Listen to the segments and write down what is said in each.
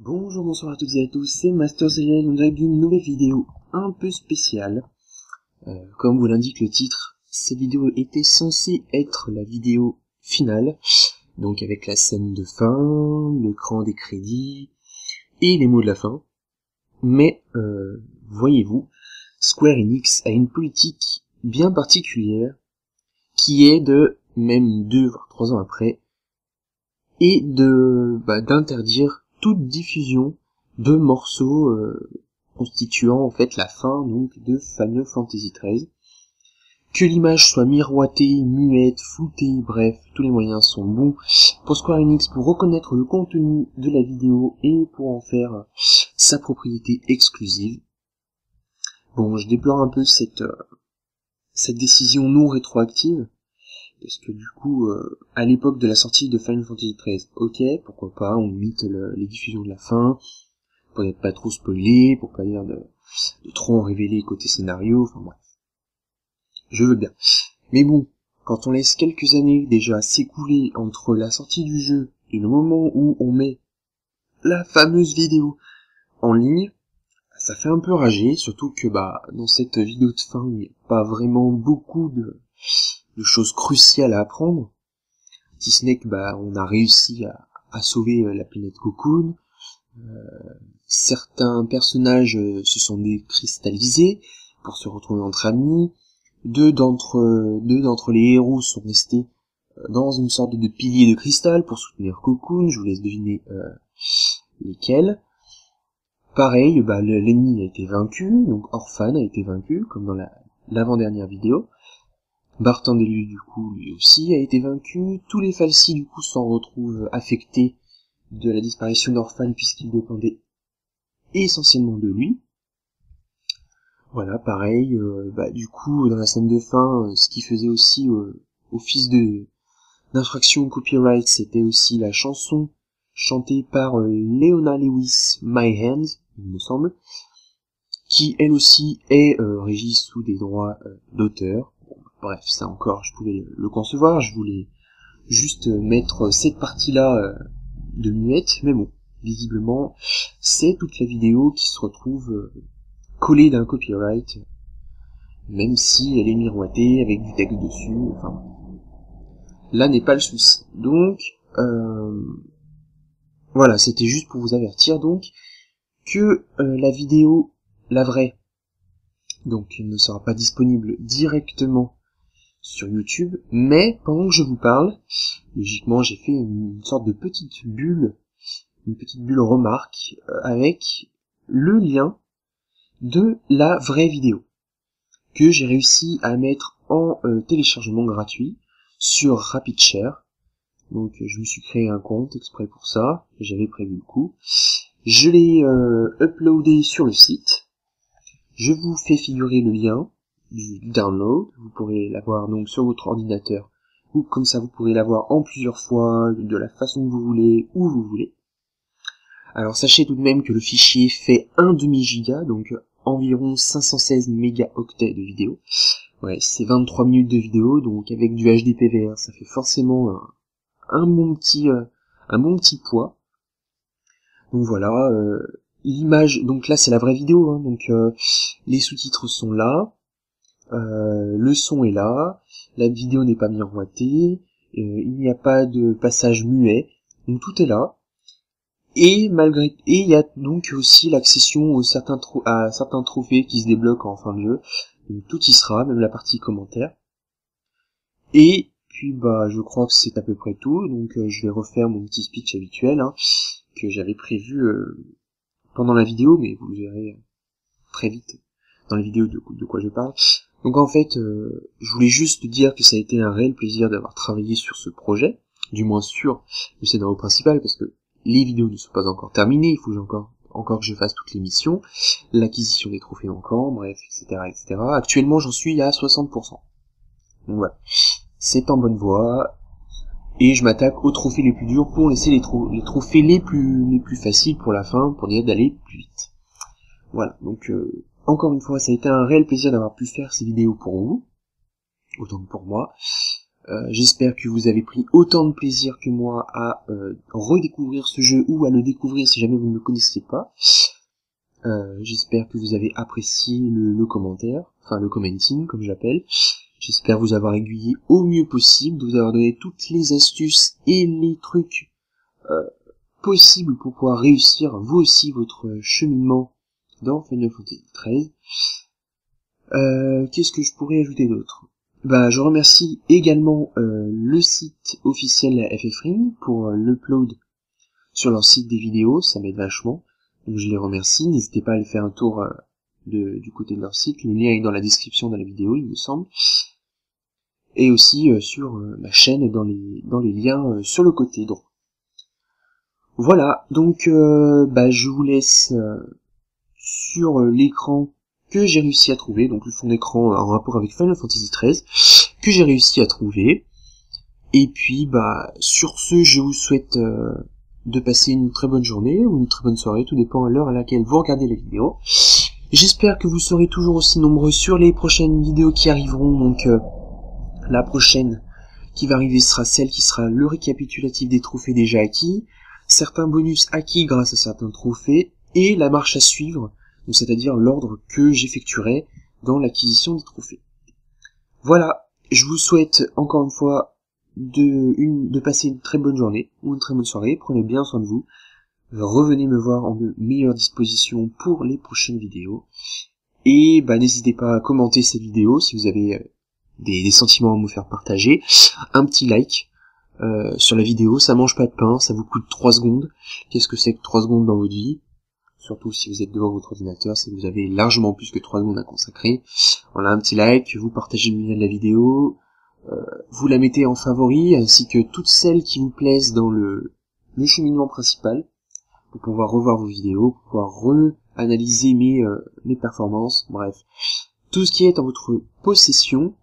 Bonjour, bonsoir à toutes et à tous, c'est Master Cell, on avec une nouvelle vidéo un peu spéciale. Euh, comme vous l'indique le titre, cette vidéo était censée être la vidéo finale, donc avec la scène de fin, l'écran des crédits et les mots de la fin. Mais, euh, voyez-vous, Square Enix a une politique bien particulière qui est de, même deux voire trois ans après, et de bah, d'interdire toute diffusion de morceaux euh, constituant en fait la fin donc de Final Fantasy XIII. Que l'image soit miroitée, muette, floutée, bref, tous les moyens sont bons pour Square Enix pour reconnaître le contenu de la vidéo et pour en faire sa propriété exclusive. Bon, je déplore un peu cette, euh, cette décision non rétroactive, parce que du coup, euh, à l'époque de la sortie de Final Fantasy XIII, ok, pourquoi pas, on limite les diffusions de la fin, pour n'être pas trop spoilé, pour pas dire de, de trop en révéler côté scénario, enfin bref. Je veux bien. Mais bon, quand on laisse quelques années déjà s'écouler entre la sortie du jeu et le moment où on met la fameuse vidéo en ligne, ça fait un peu rager, surtout que bah dans cette vidéo de fin, il n'y a pas vraiment beaucoup de de choses cruciales à apprendre. Si ce n'est que bah on a réussi à, sauver euh, la planète Cocoon. Euh, certains personnages euh, se sont décristallisés pour se retrouver entre amis. Deux d'entre deux d'entre les héros sont restés dans une sorte de pilier de cristal pour soutenir Cocoon. Je vous laisse deviner lesquels. Pareil, bah, l'ennemi a été vaincu, donc Orphan a été vaincu, comme dans l'avant-dernière vidéo. Bartendelu du coup lui aussi a été vaincu, tous les Falsi du coup s'en retrouvent affectés de la disparition d'Orphan puisqu'ils dépendaient essentiellement de lui. Voilà, pareil, euh, bah, du coup dans la scène de fin, euh, ce qui faisait aussi euh, office de d'infraction copyright, c'était aussi la chanson chantée par Leona Lewis, My Hands, il me semble, qui elle aussi est régie sous des droits d'auteur bref, ça encore, je pouvais le concevoir, je voulais juste mettre cette partie-là euh, de muette, mais bon, visiblement, c'est toute la vidéo qui se retrouve euh, collée d'un copyright, même si elle est miroitée avec du texte dessus, enfin, là n'est pas le souci. Donc, euh, voilà, c'était juste pour vous avertir donc que la vidéo, la vraie, donc ne sera pas disponible directement sur YouTube, mais pendant que je vous parle, logiquement j'ai fait une, sorte de petite bulle, une petite bulle remarque euh, avec le lien de la vraie vidéo que j'ai réussi à mettre en euh, téléchargement gratuit sur RapidShare. Donc je me suis créé un compte exprès pour ça, j'avais prévu le coup. Je l'ai euh, uploadé sur le site. Je vous fais figurer le lien du download. Vous pourrez l'avoir donc sur votre ordinateur ou comme ça vous pourrez l'avoir en plusieurs fois, de la façon que vous voulez, où vous voulez. Alors sachez tout de même que le fichier fait 1 demi giga, donc environ 516 mégaoctets de vidéo. Ouais, c'est 23 minutes de vidéo, donc avec du HDPVR, ça fait forcément un, bon petit euh, un bon petit poids. Donc voilà, euh, l'image, donc là c'est la vraie vidéo, hein, donc euh, les sous-titres sont là, euh, le son est là, la vidéo n'est pas miroitée, euh, il n'y a pas de passage muet, donc tout est là. Et malgré et il y a donc aussi l'accession certains à certains trophées qui se débloquent en fin de jeu. Donc tout y sera, même la partie commentaire. Et puis bah je crois que c'est à peu près tout. Donc euh, je vais refaire mon petit speech habituel hein, que j'avais prévu pendant la vidéo, mais vous verrez très vite dans les vidéos de, de quoi je parle. Donc en fait, euh, je voulais juste dire que ça a été un réel plaisir d'avoir travaillé sur ce projet, du moins sur le scénario principal, parce que les vidéos ne sont pas encore terminées, il faut encore, encore que je fasse toutes les missions, l'acquisition des trophées encore, bref, etc., etc. Actuellement, j'en suis à 60%. Donc voilà, c'est en bonne voie, et je m'attaque aux trophées les plus durs pour laisser les, les trophées les plus, les plus faciles pour la fin, pour dire d'aller plus vite. Voilà, donc euh, encore une fois, ça a été un réel plaisir d'avoir pu faire ces vidéos pour vous, autant que pour moi. Euh, j'espère que vous avez pris autant de plaisir que moi à euh, redécouvrir ce jeu ou à le découvrir si jamais vous ne le connaissez pas. Euh, j'espère que vous avez apprécié le, commentaire, enfin le commenting comme j'appelle. J'espère vous avoir aiguillé au mieux possible, de vous avoir donné toutes les astuces et les trucs possibles pour pouvoir réussir vous aussi votre cheminement dans Final Fantasy XIII. Qu'est-ce que je pourrais ajouter d'autre? Bah, je remercie également euh, le site officiel FFring pour euh, l'upload sur leur site des vidéos, ça m'aide vachement. Donc je les remercie, n'hésitez pas à aller faire un tour euh, du côté de leur site, le lien est dans la description de la vidéo, il me semble. Et aussi sur ma chaîne dans les, dans les liens sur le côté donc. Voilà, donc bah, je vous laisse sur l'écran que j'ai réussi à trouver, donc le fond d'écran en rapport avec Final Fantasy XIII, que j'ai réussi à trouver. Et puis, bah, sur ce, je vous souhaite euh, de passer une très bonne journée ou une très bonne soirée, tout dépend à l'heure à laquelle vous regardez la vidéo. J'espère que vous serez toujours aussi nombreux sur les prochaines vidéos qui arriveront, donc euh, la prochaine qui va arriver sera celle qui sera le récapitulatif des trophées déjà acquis, certains bonus acquis grâce à certains trophées, et la marche à suivre, c'est-à-dire l'ordre que j'effectuerai dans l'acquisition des trophées. Voilà, je vous souhaite encore une fois de, passer une très bonne journée ou une très bonne soirée, prenez bien soin de vous, revenez me voir en de meilleures dispositions pour les prochaines vidéos, et bah n'hésitez pas à commenter ces vidéos si vous avez euh, des, sentiments à me faire partager, un petit like, euh, sur la vidéo, ça mange pas de pain, ça vous coûte 3 secondes. Qu'est-ce que c'est que 3 secondes dans votre vie? Surtout si vous êtes devant votre ordinateur, si vous avez largement plus que 3 secondes à consacrer. Voilà, un petit like, vous partagez le lien de la vidéo, euh, vous la mettez en favori, ainsi que toutes celles qui vous plaisent dans le, le cheminement principal, pour pouvoir revoir vos vidéos, pour pouvoir re-analyser mes, euh, mes performances, bref. Tout ce qui est en votre possession,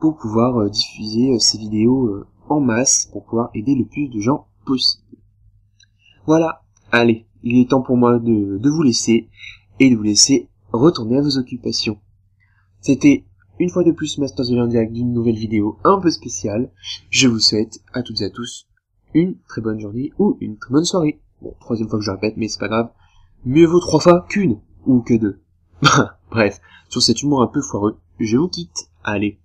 pour pouvoir euh, diffuser ces vidéos en masse, pour pouvoir aider le plus de gens possible. Voilà, allez, il est temps pour moi de, vous laisser et de vous laisser retourner à vos occupations. C'était une fois de plus Masters of Direct d'une nouvelle vidéo un peu spéciale. Je vous souhaite à toutes et à tous une très bonne journée ou une très bonne soirée. Bon, troisième fois que je répète, mais c'est pas grave. Mieux vaut trois fois qu'une ou que deux. Bref, sur cet humour un peu foireux, je vous quitte. Allez,